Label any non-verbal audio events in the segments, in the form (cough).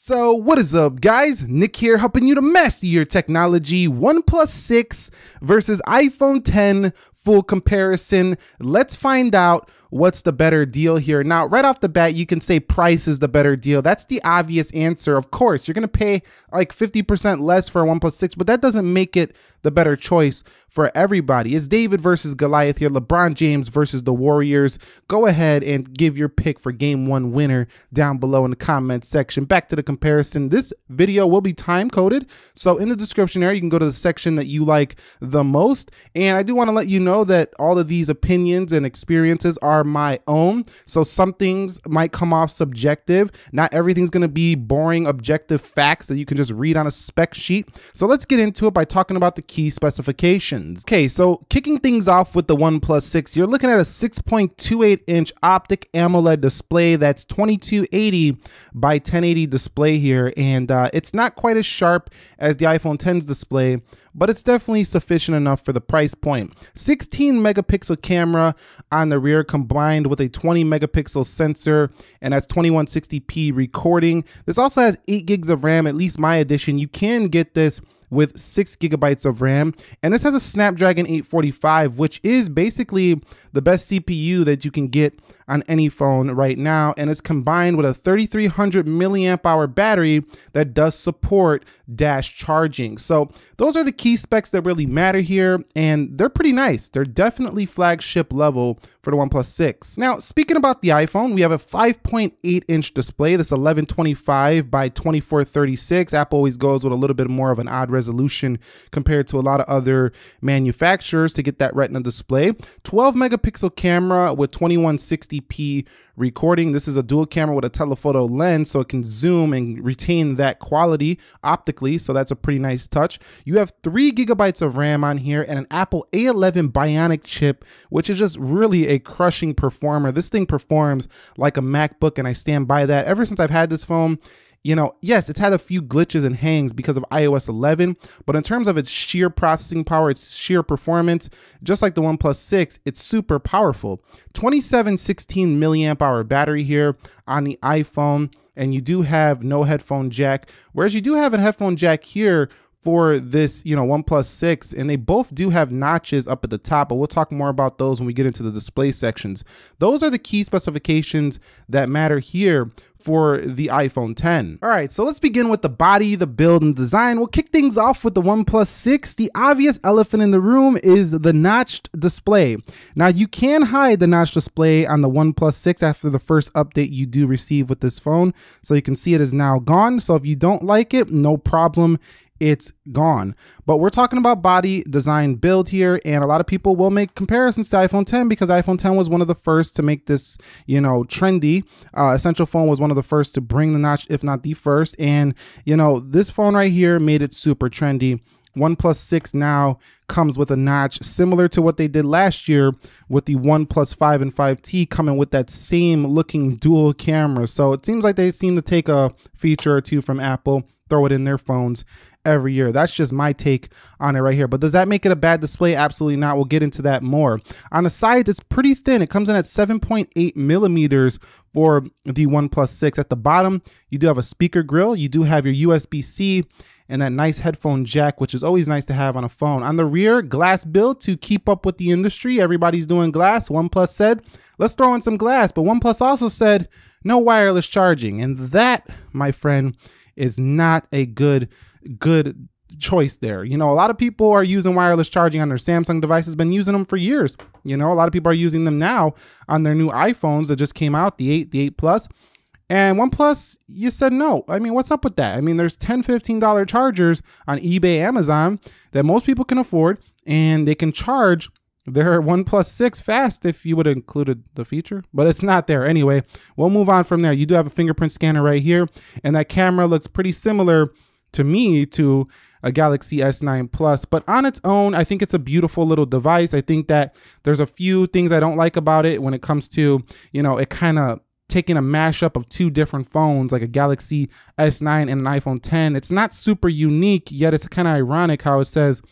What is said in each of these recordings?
So what is up guys? Nick here helping you to master your technology. OnePlus 6 versus iPhone 10 full comparison. Let's find out what's the better deal here. Now, right off the bat, you can say price is the better deal. That's the obvious answer. Of course, you're going to pay like 50% less for a OnePlus 6, but that doesn't make it the better choice for everybody. It's David versus Goliath here, LeBron James versus the Warriors. Go ahead and give your pick for game one winner down below in the comments section. Back to the comparison. This video will be time coded. So in the description area, you can go to the section that you like the most. And I do want to let you know that all of these opinions and experiences are my own. So some things might come off subjective. Not everything's going to be boring, objective facts that you can just read on a spec sheet. So let's get into it by talking about the key specifications. Okay, so kicking things off with the OnePlus 6, you're looking at a 6.28 inch optic AMOLED display that's 2280 by 1080 display here, and uh, it's not quite as sharp as the iPhone 10's display, but it's definitely sufficient enough for the price point. 16 megapixel camera on the rear combined with a 20 megapixel sensor and that's 2160p recording. This also has 8 gigs of RAM, at least my edition. You can get this with six gigabytes of RAM. And this has a Snapdragon 845, which is basically the best CPU that you can get on any phone right now. And it's combined with a 3300 milliamp hour battery that does support dash charging. So those are the key specs that really matter here. And they're pretty nice. They're definitely flagship level for the OnePlus 6. Now, speaking about the iPhone, we have a 5.8 inch display. This 1125 by 2436. Apple always goes with a little bit more of an odd resolution compared to a lot of other manufacturers to get that retina display. 12 megapixel camera with 2160p recording. This is a dual camera with a telephoto lens, so it can zoom and retain that quality optically. So that's a pretty nice touch. You have three gigabytes of RAM on here and an Apple A11 Bionic chip, which is just really a crushing performer. This thing performs like a MacBook, and I stand by that. Ever since I've had this phone, you know, yes, it's had a few glitches and hangs because of iOS 11, but in terms of its sheer processing power, its sheer performance, just like the OnePlus 6, it's super powerful. 2716 milliamp hour battery here on the iPhone, and you do have no headphone jack, whereas you do have a headphone jack here for this, you know, OnePlus 6, and they both do have notches up at the top, but we'll talk more about those when we get into the display sections. Those are the key specifications that matter here for the iPhone 10. All right, so let's begin with the body, the build, and design. We'll kick things off with the OnePlus 6. The obvious elephant in the room is the notched display. Now, you can hide the notched display on the OnePlus 6 after the first update you do receive with this phone. So you can see it is now gone. So if you don't like it, no problem it's gone. But we're talking about body design build here, and a lot of people will make comparisons to iPhone 10 because iPhone 10 was one of the first to make this, you know, trendy. Uh, Essential Phone was one of the first to bring the notch, if not the first. And, you know, this phone right here made it super trendy. OnePlus 6 now comes with a notch similar to what they did last year with the OnePlus 5 and 5T coming with that same looking dual camera. So it seems like they seem to take a feature or two from Apple, throw it in their phones every year. That's just my take on it right here. But does that make it a bad display? Absolutely not. We'll get into that more. On the sides, it's pretty thin. It comes in at 7.8 millimeters for the OnePlus 6. At the bottom, you do have a speaker grill. You do have your USB-C and that nice headphone jack, which is always nice to have on a phone. On the rear, glass build to keep up with the industry. Everybody's doing glass. OnePlus said, let's throw in some glass. But OnePlus also said, no wireless charging. And that, my friend, is not a good good choice there. You know, a lot of people are using wireless charging on their Samsung devices, been using them for years. You know, a lot of people are using them now on their new iPhones that just came out, the 8, the 8 Plus. And OnePlus, you said no. I mean, what's up with that? I mean, there's $10, $15 chargers on eBay, Amazon that most people can afford, and they can charge their (laughs) OnePlus 6 fast if you would have included the feature, but it's not there. Anyway, we'll move on from there. You do have a fingerprint scanner right here, and that camera looks pretty similar to me to a Galaxy S9 Plus. But on its own, I think it's a beautiful little device. I think that there's a few things I don't like about it when it comes to, you know, it kind of taking a mashup of two different phones, like a Galaxy S9 and an iPhone 10. It's not super unique, yet it's kind of ironic how it says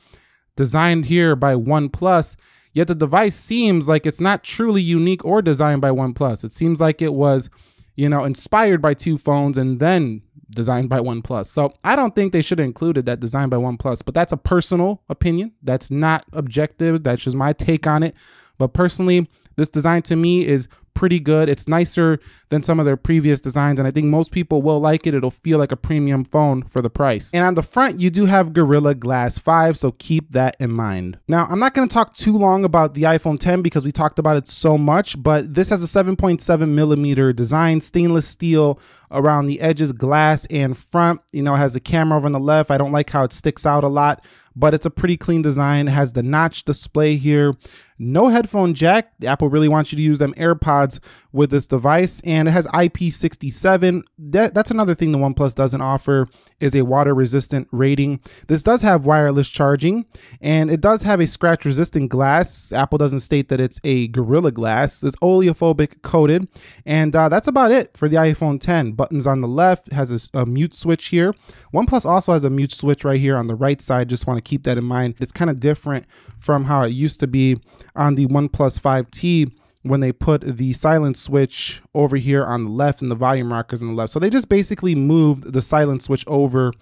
designed here by OnePlus Yet the device seems like it's not truly unique or designed by OnePlus. It seems like it was, you know, inspired by two phones and then designed by OnePlus. So I don't think they should have included that designed by OnePlus, but that's a personal opinion. That's not objective. That's just my take on it. But personally, this design to me is pretty good. It's nicer than some of their previous designs, and I think most people will like it. It'll feel like a premium phone for the price. And on the front, you do have Gorilla Glass 5, so keep that in mind. Now, I'm not going to talk too long about the iPhone 10 because we talked about it so much, but this has a 7.7 millimeter design, stainless steel around the edges, glass and front. You know, it has the camera over on the left. I don't like how it sticks out a lot but it's a pretty clean design. It has the notch display here. No headphone jack. Apple really wants you to use them AirPods with this device. And it has IP67. That, that's another thing the OnePlus doesn't offer is a water resistant rating. This does have wireless charging and it does have a scratch resistant glass. Apple doesn't state that it's a Gorilla Glass. It's oleophobic coated. And uh, that's about it for the iPhone 10. Buttons on the left, has a, a mute switch here. OnePlus also has a mute switch right here on the right side. Just want to keep that in mind. It's kind of different from how it used to be on the OnePlus 5T when they put the silent switch over here on the left and the volume rockers on the left. So they just basically moved the silent switch over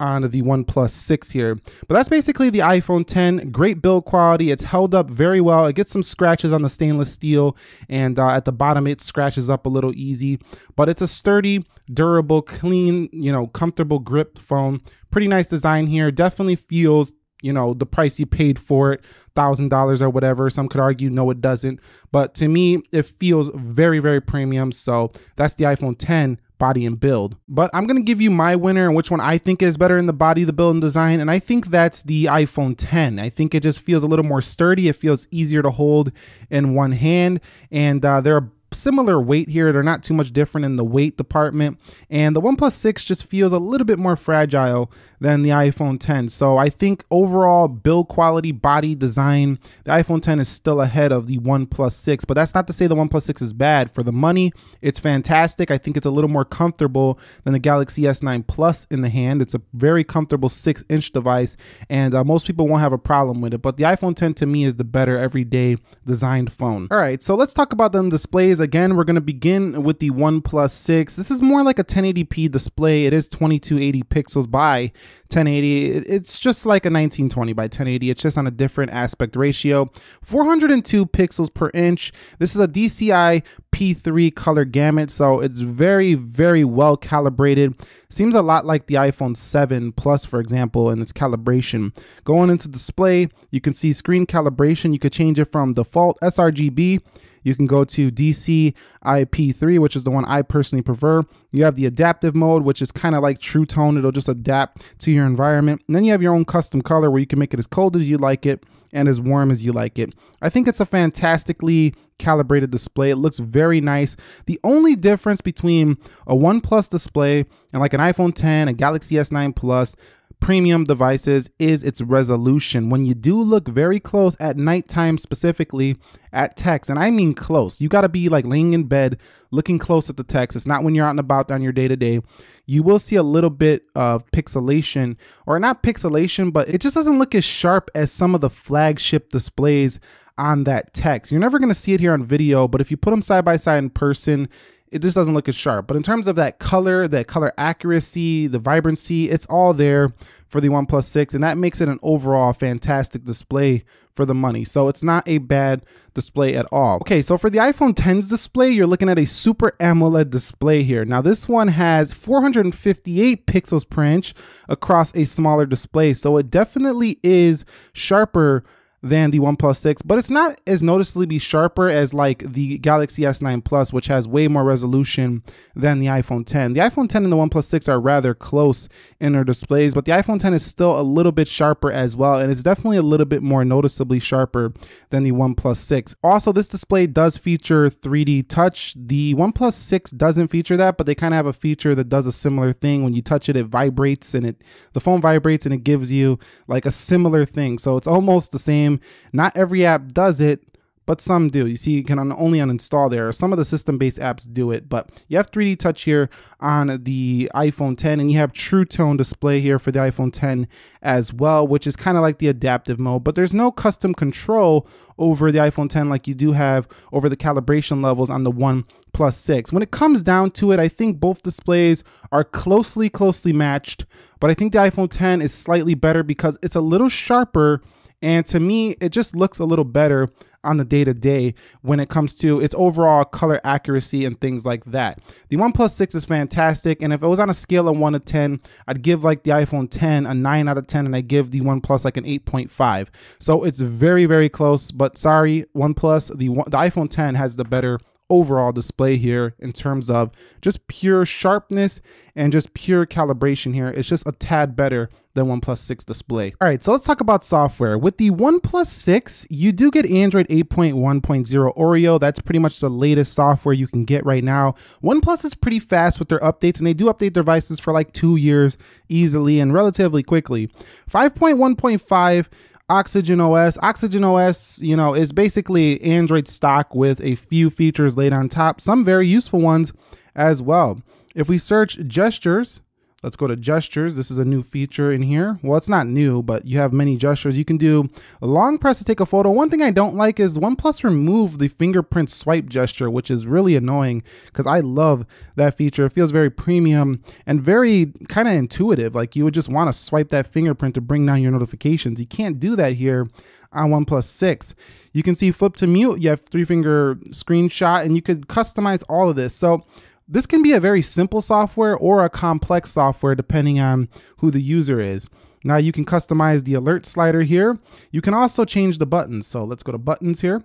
on the OnePlus 6 here. But that's basically the iPhone 10. Great build quality. It's held up very well. It gets some scratches on the stainless steel and uh, at the bottom it scratches up a little easy. But it's a sturdy, durable, clean, you know, comfortable grip phone. Pretty nice design here. Definitely feels you know the price you paid for it thousand dollars or whatever. Some could argue no it doesn't. But to me it feels very very premium. So that's the iphone 10 body and build. But i'm going to give you my winner and which one i think is better in the body the build and design. And i think that's the iphone 10 i think it just feels a little more sturdy. It feels easier to hold in one hand. And uh, there are similar weight here. They're not too much different in the weight department. And the OnePlus 6 just feels a little bit more fragile than the iPhone 10. So I think overall build quality, body design, the iPhone 10 is still ahead of the OnePlus 6. But that's not to say the OnePlus 6 is bad. For the money, it's fantastic. I think it's a little more comfortable than the Galaxy S9 Plus in the hand. It's a very comfortable 6 inch device, and uh, most people won't have a problem with it. But the iPhone 10 to me is the better everyday designed phone. All right, so let's talk about the displays again, we're going to begin with the OnePlus 6. This is more like a 1080p display. It is 2280 pixels by 1080. It's just like a 1920 by 1080. It's just on a different aspect ratio. 402 pixels per inch. This is a DCI P3 color gamut, so it's very, very well calibrated. Seems a lot like the iPhone 7 Plus, for example, in its calibration. Going into display, you can see screen calibration. You could change it from default sRGB you can go to DCI P3, which is the one I personally prefer. You have the adaptive mode, which is kind of like True Tone. It'll just adapt to your environment. And then you have your own custom color where you can make it as cold as you like it and as warm as you like it. I think it's a fantastically calibrated display. It looks very nice. The only difference between a OnePlus display and like an iPhone 10, a Galaxy S9 Plus, premium devices is its resolution. When you do look very close at nighttime, specifically at text, and I mean close, you got to be like laying in bed looking close at the text. It's not when you're out and about on your day to day. You will see a little bit of pixelation, or not pixelation, but it just doesn't look as sharp as some of the flagship displays on that text. You're never going to see it here on video, but if you put them side by side in person, it just doesn't look as sharp. But in terms of that color, that color accuracy, the vibrancy, it's all there for the OnePlus 6, and that makes it an overall fantastic display for the money. So it's not a bad display at all. Okay, so for the iPhone 10's display, you're looking at a Super AMOLED display here. Now this one has 458 pixels per inch across a smaller display, so it definitely is sharper than the OnePlus 6, but it's not as noticeably sharper as like the Galaxy S9 Plus, which has way more resolution than the iPhone 10. The iPhone 10 and the OnePlus 6 are rather close in their displays, but the iPhone 10 is still a little bit sharper as well, and it's definitely a little bit more noticeably sharper than the OnePlus 6. Also, this display does feature 3D touch. The OnePlus 6 doesn't feature that, but they kind of have a feature that does a similar thing. When you touch it, it vibrates and it the phone vibrates and it gives you like a similar thing. So it's almost the same not every app does it, but some do. You see, you can only uninstall there. Some of the system-based apps do it, but you have 3D Touch here on the iPhone 10, and you have True Tone display here for the iPhone 10 as well, which is kind of like the adaptive mode, but there's no custom control over the iPhone 10 like you do have over the calibration levels on the One Plus 6. When it comes down to it, I think both displays are closely, closely matched, but I think the iPhone 10 is slightly better because it's a little sharper and to me, it just looks a little better on the day to day when it comes to its overall color accuracy and things like that. The OnePlus 6 is fantastic. And if it was on a scale of 1 to 10, I'd give like the iPhone 10 a 9 out of 10, and I give the OnePlus like an 8.5. So it's very, very close. But sorry, OnePlus, the, the iPhone 10 has the better overall display here in terms of just pure sharpness and just pure calibration here. It's just a tad better than OnePlus 6 display. All right, so let's talk about software. With the OnePlus 6, you do get Android 8.1.0 Oreo. That's pretty much the latest software you can get right now. OnePlus is pretty fast with their updates, and they do update devices for like two years easily and relatively quickly. 5.1.5 Oxygen OS. Oxygen OS, you know, is basically Android stock with a few features laid on top, some very useful ones as well. If we search gestures, Let's go to gestures. This is a new feature in here. Well, it's not new, but you have many gestures. You can do a long press to take a photo. One thing I don't like is OnePlus removed the fingerprint swipe gesture, which is really annoying because I love that feature. It feels very premium and very kind of intuitive. Like you would just want to swipe that fingerprint to bring down your notifications. You can't do that here on OnePlus 6. You can see flip to mute. You have three finger screenshot and you could customize all of this. So this can be a very simple software or a complex software depending on who the user is. Now you can customize the alert slider here. You can also change the buttons. So let's go to buttons here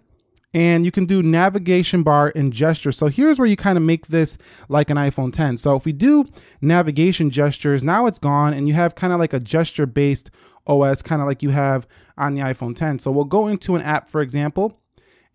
and you can do navigation bar and gesture. So here's where you kind of make this like an iPhone 10. So if we do navigation gestures, now it's gone and you have kind of like a gesture based OS, kind of like you have on the iPhone 10. So we'll go into an app, for example,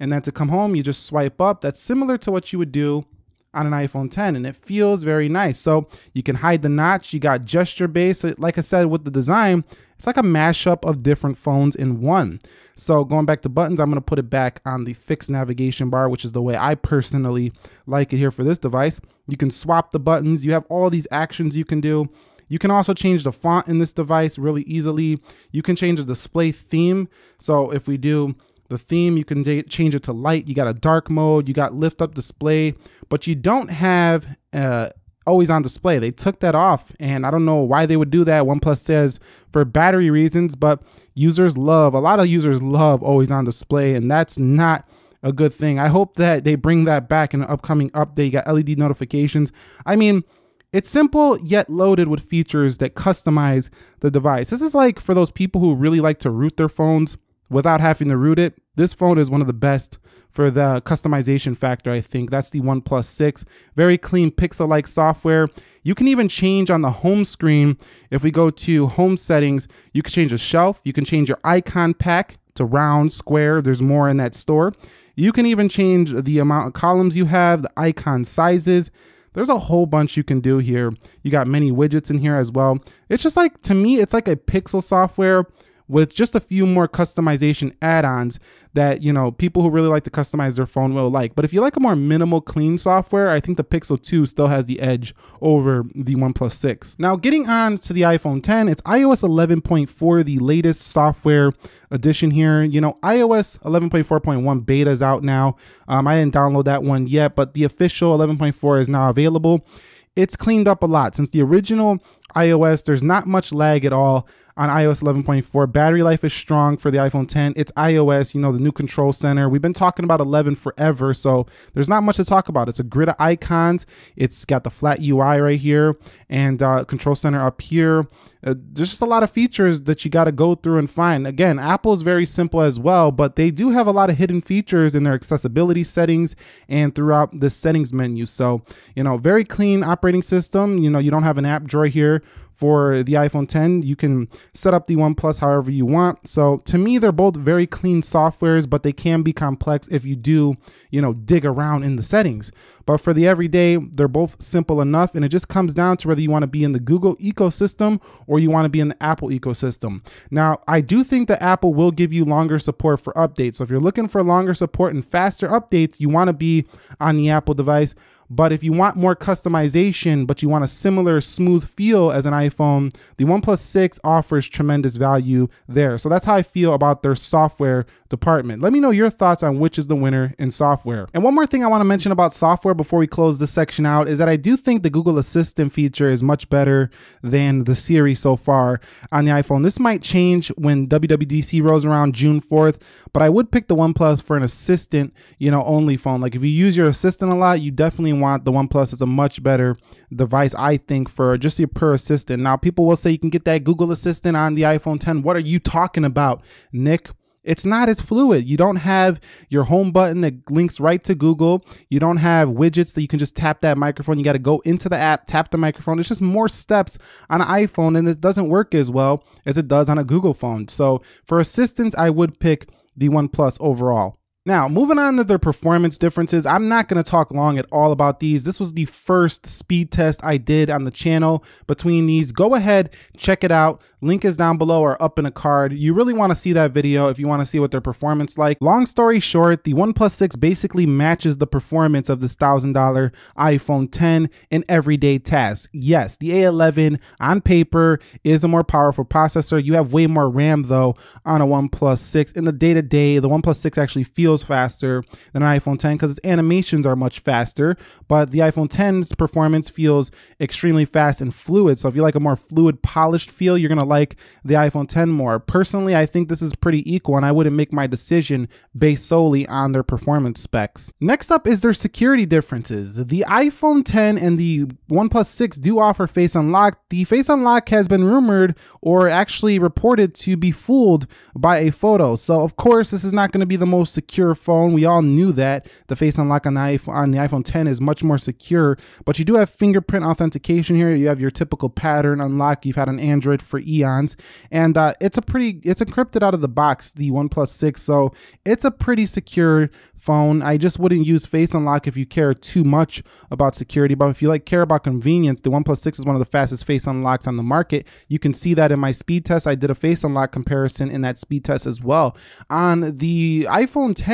and then to come home, you just swipe up. That's similar to what you would do on an iPhone 10 and it feels very nice. So you can hide the notch. You got gesture based. like I said, with the design, it's like a mashup of different phones in one. So going back to buttons, I'm to put it back on the fixed navigation bar, which is the way I personally like it here for this device. You can swap the buttons. You have all these actions you can do. You can also change the font in this device really easily. You can change the display theme. So if we do the theme, you can change it to light. You got a dark mode, you got lift up display, but you don't have uh, always on display. They took that off, and I don't know why they would do that. OnePlus says for battery reasons, but users love, a lot of users love always on display, and that's not a good thing. I hope that they bring that back in an upcoming update. You got LED notifications. I mean, it's simple yet loaded with features that customize the device. This is like for those people who really like to root their phones without having to root it. This phone is one of the best for the customization factor, I think. That's the OnePlus 6. Very clean pixel-like software. You can even change on the home screen. If we go to home settings, you can change the shelf. You can change your icon pack to round, square. There's more in that store. You can even change the amount of columns you have, the icon sizes. There's a whole bunch you can do here. You got many widgets in here as well. It's just like, to me, it's like a pixel software with just a few more customization add-ons that you know people who really like to customize their phone will like. But if you like a more minimal clean software i think the pixel 2 still has the edge over the oneplus 6 now getting on to the iphone 10 it's ios 11.4 the latest software edition here. You know ios 11.4.1 beta is out now. Um, i didn't download that one yet but the official 11.4 is now available. It's cleaned up a lot. Since the original ios there's not much lag at all on iOS 11.4. Battery life is strong for the iPhone 10. It's iOS, you know, the new control center. We've been talking about 11 forever, so there's not much to talk about. It's a grid of icons. It's got the flat UI right here and uh, control center up here. Uh, there's just a lot of features that you got to go through and find. Again, Apple is very simple as well, but they do have a lot of hidden features in their accessibility settings and throughout the settings menu. So, you know, very clean operating system. You know, you don't have an app drawer here for the iPhone 10. You can set up the OnePlus however you want. So to me, they're both very clean softwares, but they can be complex if you do, you know, dig around in the settings. But for the everyday, they're both simple enough. And it just comes down to whether you want to be in the Google ecosystem or you want to be in the Apple ecosystem. Now, I do think that Apple will give you longer support for updates. So if you're looking for longer support and faster updates, you want to be on the Apple device. But if you want more customization, but you want a similar smooth feel as an iPhone, the OnePlus 6 offers tremendous value there. So that's how I feel about their software department. Let me know your thoughts on which is the winner in software. And one more thing I want to mention about software before we close this section out is that I do think the Google Assistant feature is much better than the Siri so far on the iPhone. This might change when WWDC rolls around June 4th, but I would pick the OnePlus for an assistant, you know, only phone. Like if you use your assistant a lot, you definitely want the OnePlus is a much better device, I think, for just your per assistant. Now, people will say you can get that Google Assistant on the iPhone 10. What are you talking about, Nick? It's not as fluid. You don't have your home button that links right to Google. You don't have widgets that you can just tap that microphone. You got to go into the app, tap the microphone. It's just more steps on an iPhone, and it doesn't work as well as it does on a Google phone. So for assistance, I would pick the OnePlus overall. Now, moving on to their performance differences, I'm not going to talk long at all about these. This was the first speed test I did on the channel between these. Go ahead, check it out. Link is down below or up in a card. You really want to see that video if you want to see what their performance like. Long story short, the OnePlus 6 basically matches the performance of this $1,000 iPhone 10 in everyday tasks. Yes, the A11 on paper is a more powerful processor. You have way more RAM though on a OnePlus 6. In the day-to-day, -day, the OnePlus 6 actually feels faster than an iPhone 10 because its animations are much faster, but the iPhone 10's performance feels extremely fast and fluid. So if you like a more fluid, polished feel, you're to like the iPhone 10 more. Personally, I think this is pretty equal and I wouldn't make my decision based solely on their performance specs. Next up is their security differences. The iPhone 10 and the OnePlus 6 do offer Face Unlock. The Face Unlock has been rumored or actually reported to be fooled by a photo. So of course, this is not to be the most secure phone. We all knew that the Face Unlock on the iPhone, on the iPhone 10 is much more secure, but you do have fingerprint authentication here. You have your typical pattern unlock you've had on Android for eons eons, and uh, it's a pretty it's encrypted out of the box, the OnePlus 6, so it's a pretty secure phone. I just wouldn't use Face Unlock if you care too much about security, but if you like care about convenience, the OnePlus 6 is one of the fastest Face Unlocks on the market. You can see that in my speed test. I did a Face Unlock comparison in that speed test as well. On the iPhone 10,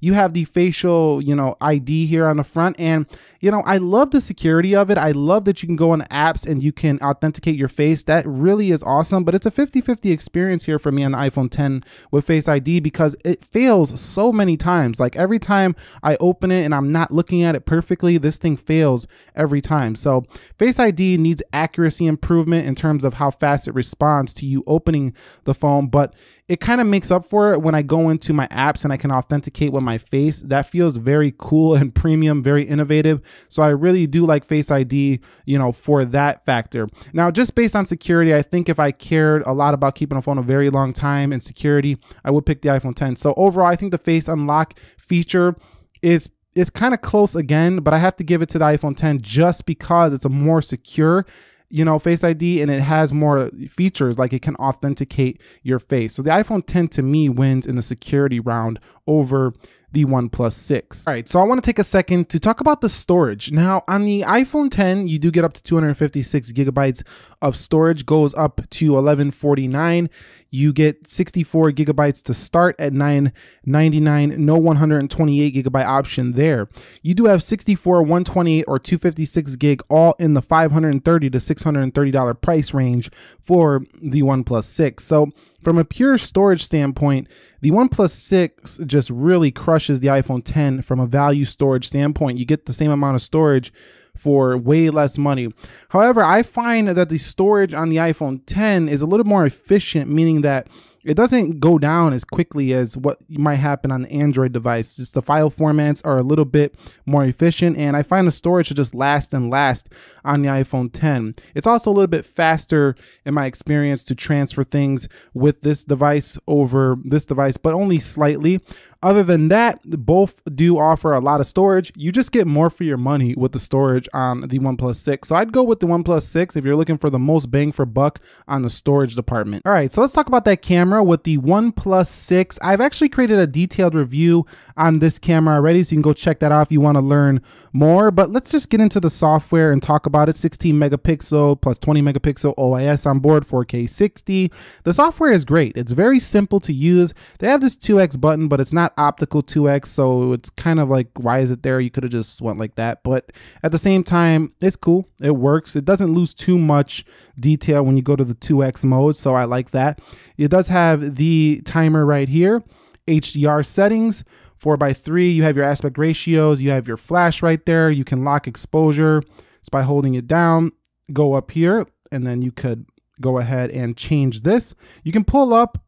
you have the facial, you know, ID here on the front, and you know, I love the security of it. I love that you can go on apps and you can authenticate your face. That really is awesome, but it's a 50-50 experience here for me on the iPhone 10 with Face ID because it fails so many times. Like every time I open it and I'm not looking at it perfectly, this thing fails every time. So Face ID needs accuracy improvement in terms of how fast it responds to you opening the phone, but it kind of makes up for it when I go into my apps and I can authenticate with my face. That feels very cool and premium, very innovative. So I really do like Face ID, you know, for that factor. Now, just based on security, I think if I cared a lot about keeping a phone a very long time and security, I would pick the iPhone 10. So overall, I think the Face Unlock feature is is kind of close again, but I have to give it to the iPhone 10 just because it's a more secure you know, Face ID and it has more features like it can authenticate your face. So the iPhone 10 to me wins in the security round over the OnePlus 6. All right, so I want to take a second to talk about the storage. Now, on the iPhone 10, you do get up to 256 gigabytes of storage, goes up to 1149 you get 64 gigabytes to start at 999 no 128 gigabyte option there you do have 64 128 or 256 gig all in the 530 to 630 dollar price range for the oneplus 6 so from a pure storage standpoint the OnePlus 6 just really crushes the iPhone 10 from a value storage standpoint. You get the same amount of storage for way less money. However, I find that the storage on the iPhone 10 is a little more efficient, meaning that it doesn't go down as quickly as what might happen on the Android device. Just the file formats are a little bit more efficient, and I find the storage to just last and last on the iPhone 10. It's also a little bit faster in my experience to transfer things with this device over this device, but only slightly. other than that, both do offer a lot of storage. You just get more for your money with the storage on the OnePlus 6. So I'd go with the OnePlus 6 if you're looking for the most bang for buck on the storage department. All right, so let's talk about that camera with the OnePlus 6. I've actually created a detailed review on this camera already, so you can go check that out if you want to learn more. But let's just get into the software and talk about it. 16 megapixel plus 20 megapixel OIS on board, 4K 60. The software is great. It's very simple to use. They have this 2x button, but it's not optical 2x, so it's kind of like, why is it there? You could have just went like that. But at the same time, it's cool. It works. It doesn't lose too much detail when you go to the 2x mode, so I like that. It does have the timer right here, HDR settings, 4 by 3 you have your aspect ratios, you have your flash right there, you can lock exposure just by holding it down, go up here, and then you could go ahead and change this. You can pull up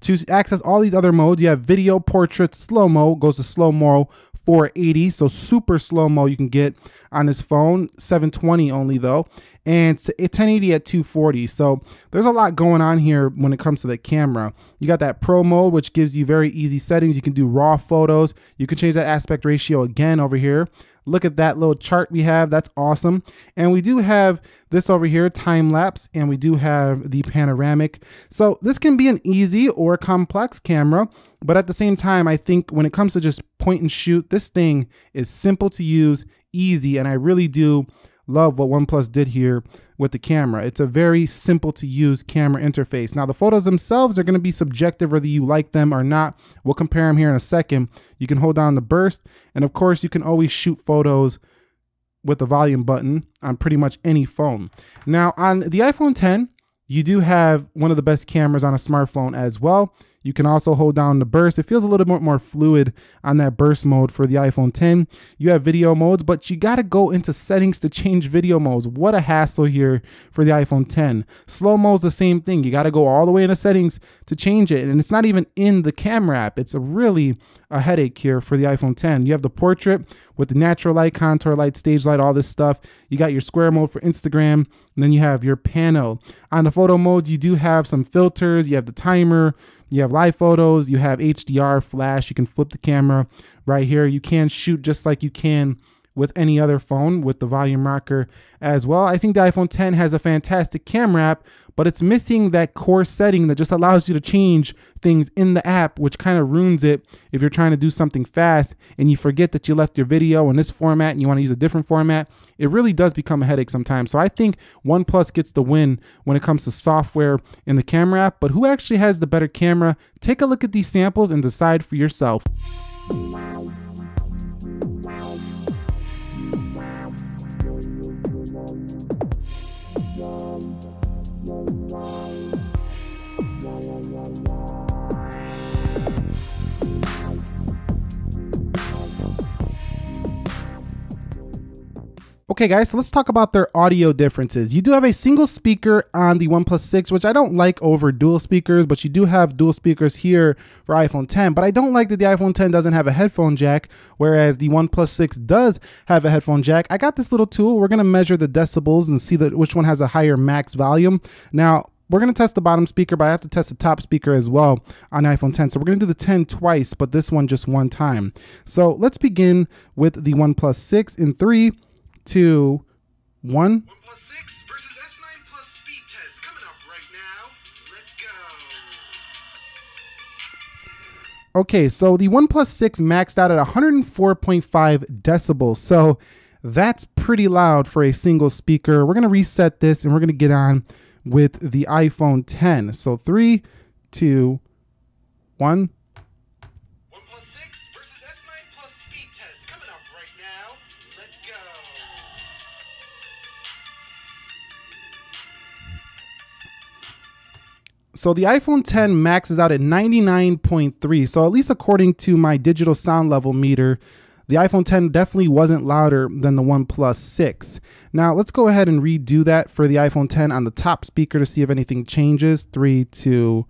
to access all these other modes, you have video, portrait, slow-mo, goes to slow-mo 480, so super slow-mo you can get on this phone, 720 only though, and 1080 eh, at 240. So there's a lot going on here when it comes to the camera. You got that pro mode, which gives you very easy settings. You can do raw photos. You can change that aspect ratio again over here. Look at that little chart we have. That's awesome. And we do have this over here, time lapse, and we do have the panoramic. So this can be an easy or complex camera, but at the same time, I think when it comes to just point and shoot, this thing is simple to use, easy, and I really do love what OnePlus did here with the camera. It's a very simple to use camera interface. Now the photos themselves are gonna be subjective whether you like them or not. We'll compare them here in a second. You can hold down the burst and of course you can always shoot photos with the volume button on pretty much any phone. Now on the iPhone 10, you do have one of the best cameras on a smartphone as well. You can also hold down the burst. It feels a little bit more fluid on that burst mode for the iPhone 10. You have video modes, but you got to go into settings to change video modes. What a hassle here for the iPhone 10. Slow mo is the same thing. You got to go all the way into settings to change it. And it's not even in the camera app. It's a really a headache here for the iPhone 10. You have the portrait with the natural light, contour light, stage light, all this stuff. You got your square mode for Instagram, and then you have your pano. On the photo modes, you do have some filters. You have the timer, you have live photos, you have HDR, flash, you can flip the camera right here. You can shoot just like you can with any other phone with the volume rocker as well. I think the iPhone 10 has a fantastic camera app, but it's missing that core setting that just allows you to change things in the app, which kind of ruins it if you're trying to do something fast and you forget that you left your video in this format and you want to use a different format. It really does become a headache sometimes. So I think OnePlus gets the win when it comes to software in the camera app, but who actually has the better camera? Take a look at these samples and decide for yourself. Okay guys, so let's talk about their audio differences. You do have a single speaker on the OnePlus 6, which I don't like over dual speakers, but you do have dual speakers here for iPhone 10. But I don't like that the iPhone 10 doesn't have a headphone jack, whereas the OnePlus 6 does have a headphone jack. I got this little tool. We're gonna measure the decibels and see that which one has a higher max volume. Now, we're going to test the bottom speaker, but I have to test the top speaker as well on iPhone 10. So we're going to do the 10 twice, but this one just one time. So let's begin with the OnePlus 6 in 3, Two, one. plus Okay, so the one plus six maxed out at 104.5 decibels. So that's pretty loud for a single speaker. We're gonna reset this and we're gonna get on with the iPhone 10. So three, two, one. So the iPhone 10 maxes out at 99.3. So at least according to my digital sound level meter, the iPhone 10 definitely wasn't louder than the OnePlus 6. Now let's go ahead and redo that for the iPhone 10 on the top speaker to see if anything changes. Three, two,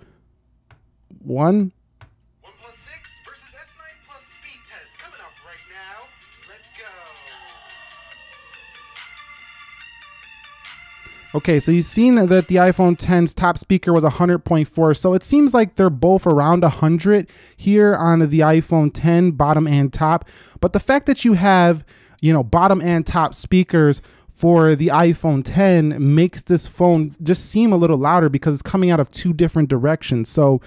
one. Okay, so you've seen that the iPhone 10's top speaker was 100.4, so it seems like they're both around 100 here on the iPhone 10, bottom and top. But the fact that you have, you know, bottom and top speakers for the iPhone 10 makes this phone just seem a little louder because it's coming out of two different directions. So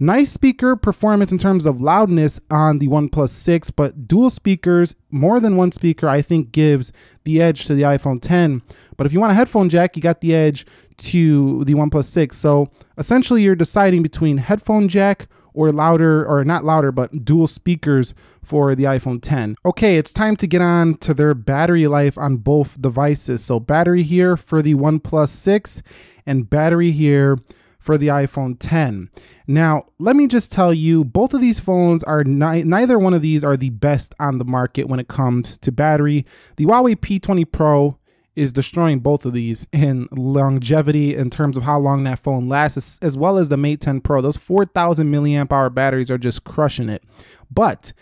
Nice speaker performance in terms of loudness on the OnePlus 6, but dual speakers, more than one speaker, I think gives the edge to the iPhone 10. But if you want a headphone jack, you got the edge to the OnePlus 6. So essentially, you're deciding between headphone jack or louder, or not louder, but dual speakers for the iPhone 10. Okay, it's time to get on to their battery life on both devices. So battery here for the OnePlus 6 and battery here for the iPhone 10. Now, let me just tell you, both of these phones are ni neither one of these are the best on the market when it comes to battery. The Huawei P20 Pro is destroying both of these in longevity in terms of how long that phone lasts, as well as the Mate 10 Pro. Those 4,000 milliamp hour batteries are just crushing it. But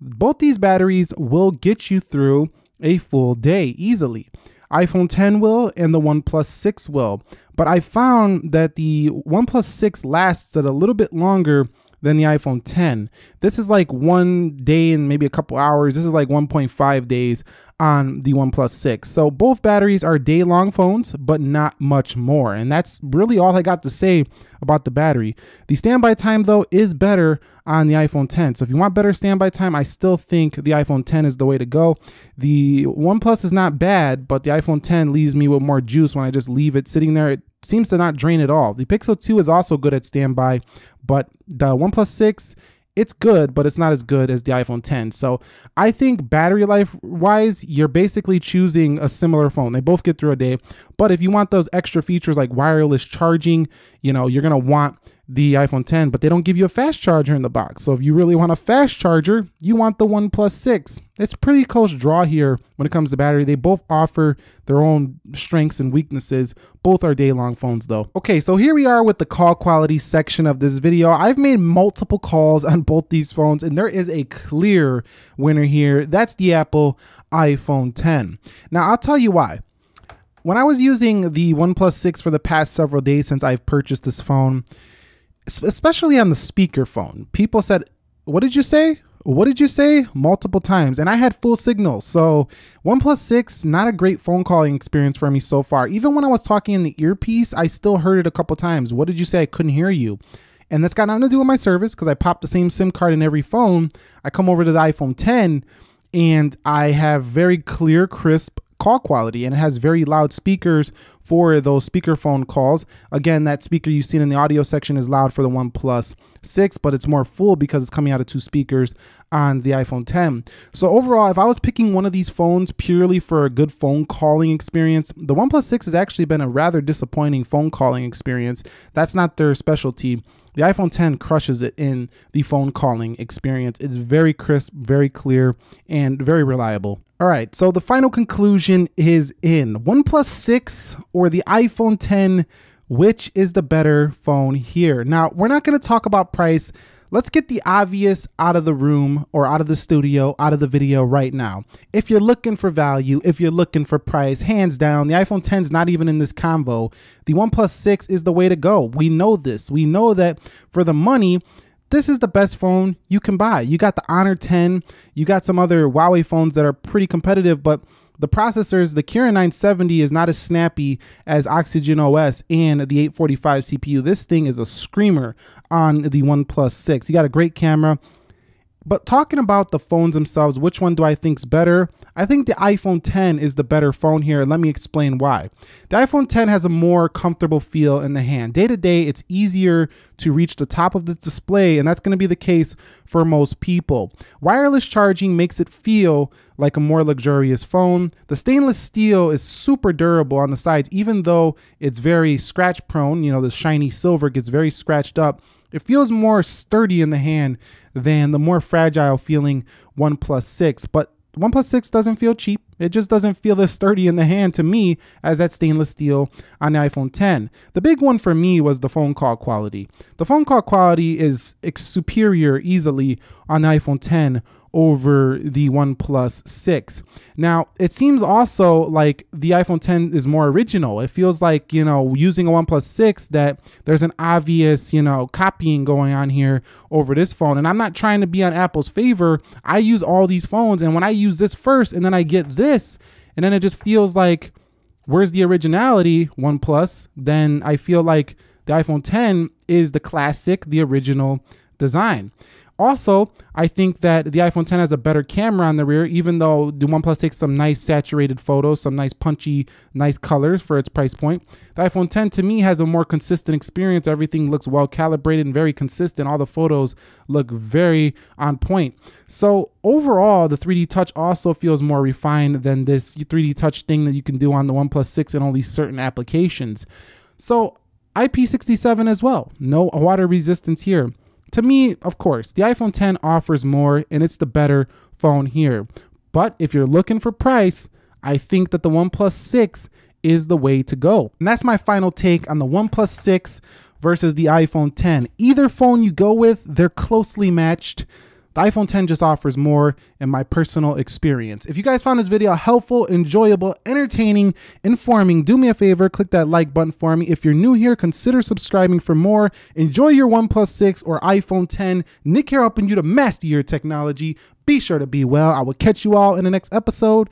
both these batteries will get you through a full day easily iPhone 10 will and the OnePlus 6 will. But I found that the OnePlus 6 lasts a little bit longer than the iPhone 10. This is like one day and maybe a couple hours. This is like 1.5 days on the OnePlus 6. So both batteries are day long phones, but not much more. And that's really all I got to say about the battery. The standby time, though, is better on the iPhone 10. So if you want better standby time, I still think the iPhone 10 is the way to go. The OnePlus is not bad, but the iPhone 10 leaves me with more juice when I just leave it sitting there. It seems to not drain at all. The Pixel 2 is also good at standby, but the OnePlus 6 it's good, but it's not as good as the iPhone 10. So I think battery life wise, you're basically choosing a similar phone. They both get through a day. But if you want those extra features like wireless charging, you know, you're going to want the iPhone 10, but they don't give you a fast charger in the box. So if you really want a fast charger, you want the OnePlus 6. It's pretty close draw here when it comes to battery. They both offer their own strengths and weaknesses. Both are day-long phones though. Okay, so here we are with the call quality section of this video. I've made multiple calls on both these phones and there is a clear winner here. That's the Apple iPhone 10. Now, I'll tell you why. When I was using the OnePlus 6 for the past several days since I've purchased this phone, especially on the speakerphone. People said, What did you say? What did you say? Multiple times. And I had full signal. So OnePlus 6, not a great phone calling experience for me so far. Even when I was talking in the earpiece, I still heard it a couple times. What did you say? I couldn't hear you. And that's got nothing to do with my service because I pop the same SIM card in every phone. I come over to the iPhone 10 and I have very clear, crisp call quality and it has very loud speakers for those speakerphone calls. Again, that speaker you've seen in the audio section is loud for the OnePlus 6, but it's more full because it's coming out of two speakers on the iPhone 10. So overall, if I was picking one of these phones purely for a good phone calling experience, the OnePlus 6 has actually been a rather disappointing phone calling experience. That's not their specialty. The iPhone 10 crushes it in the phone calling experience. It's very crisp, very clear, and very reliable. All right, so the final conclusion is in OnePlus 6 or the iPhone 10, which is the better phone here? Now, we're not going to talk about price let's get the obvious out of the room or out of the studio, out of the video right now. If you're looking for value, if you're looking for price, hands down, the iPhone 10 is not even in this combo. The OnePlus 6 is the way to go. We know this. We know that for the money, this is the best phone you can buy. You got the Honor 10, you got some other Huawei phones that are pretty competitive, but the processors, the Kirin 970 is not as snappy as Oxygen OS and the 845 CPU. This thing is a screamer on the OnePlus 6. You got a great camera. But talking about the phones themselves, which one do I think is better? I think the iPhone 10 is the better phone here. Let me explain why. The iPhone 10 has a more comfortable feel in the hand. Day to day, it's easier to reach the top of the display, and that's going to be the case for most people. Wireless charging makes it feel like a more luxurious phone. The stainless steel is super durable on the sides, even though it's very scratch prone. You know, the shiny silver gets very scratched up it feels more sturdy in the hand than the more fragile feeling OnePlus 6, but OnePlus 6 doesn't feel cheap. It just doesn't feel as sturdy in the hand to me as that stainless steel on the iPhone 10. The big one for me was the phone call quality. The phone call quality is superior easily on the iPhone 10 over the OnePlus 6. Now, it seems also like the iPhone 10 is more original. It feels like, you know, using a OnePlus 6 that there's an obvious, you know, copying going on here over this phone. And I'm not trying to be on Apple's favor. I use all these phones and when I use this first and then I get this and then it just feels like where's the originality OnePlus? Then I feel like the iPhone 10 is the classic, the original design. Also, I think that the iPhone 10 has a better camera on the rear, even though the OnePlus takes some nice saturated photos, some nice punchy, nice colors for its price point. The iPhone 10 to me has a more consistent experience. Everything looks well calibrated and very consistent. All the photos look very on point. So overall, the 3D Touch also feels more refined than this 3D Touch thing that you can do on the OnePlus 6 in only certain applications. So IP67 as well. No water resistance here. To me, of course, the iPhone 10 offers more and it's the better phone here. But if you're looking for price, I think that the OnePlus 6 is the way to go. And that's my final take on the OnePlus 6 versus the iPhone 10. Either phone you go with, they're closely matched. The iPhone 10 just offers more in my personal experience. If you guys found this video helpful, enjoyable, entertaining, informing, do me a favor, click that like button for me. If you're new here, consider subscribing for more. Enjoy your OnePlus 6 or iPhone 10. Nick here helping you to master your technology. Be sure to be well. I will catch you all in the next episode.